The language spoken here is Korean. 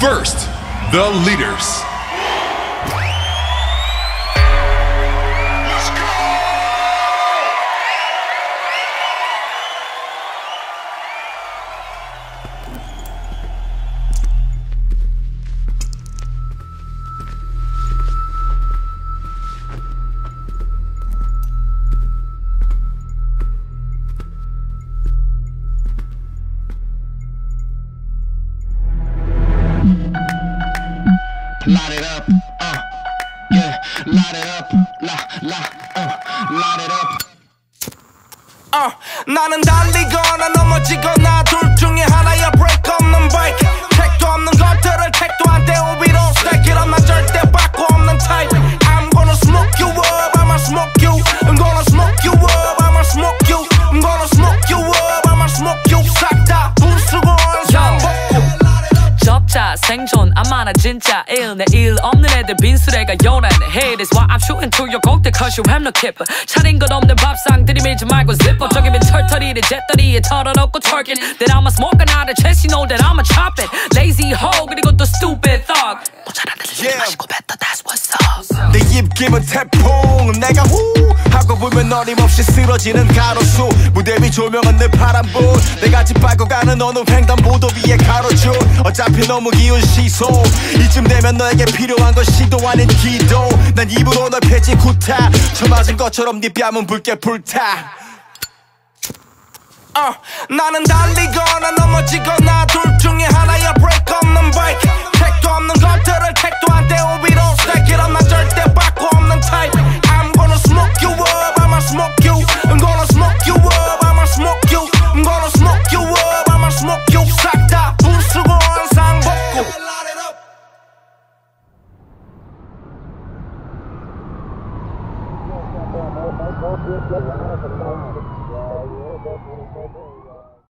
First, the leaders. Light it up, uh, yeah, light it up, la, la, uh, light it up. 어, 나는 달리거나 넘어지거나 둘 중에 하나야 break 없는 bike 생존 아마나 진짜 일내 일 없는 애들 빈수레가 요란해 Hey that's why I'm shooting to your 곡대 cause you have no keeper 차린 것 없는 밥상 들이밀지 말고 zipper 저기면 철털이를 잿더리에 털어놓고 twerking Then I'ma smoke another chest you know that I'ma chop it Lazy hoe 그리고 또 stupid thug 모자란 애들 Yeah. 마시고 뱉다 that's what's up 내 입김은 태풍 내가 후 보면 어림없이 쓰러지는 가로수. 무대 위 조명은 늘 파란불 내가 짓밟고 가는 어느 횡단보도 위에 가로줄 어차피 너무 기운 시속 이쯤 되면 너에게 필요한 건 시도 아닌 기도. 난 입으로 널 패지 구타. 쳐맞은 것처럼 네 뺨은 붉게 불타. 어, 나는 달리거나 Thank you.